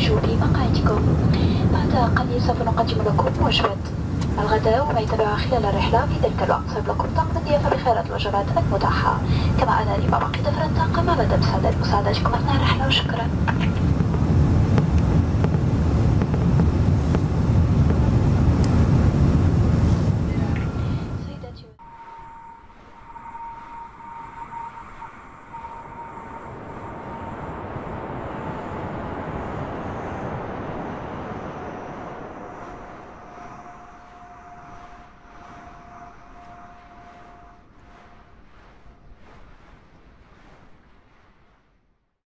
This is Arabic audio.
المتوفرة مقاعدكم بعد قليل سوف نقدم لكم وجبة الغداء وما يتبعها خلال الرحلة. في ذلك الوقت سيب لكم طاقم الضيافة بخيرات الوجبات المتاحة. كما أن لما بقي دفر الطاقم على مساعدتكم أثناء الرحلة وشكرا.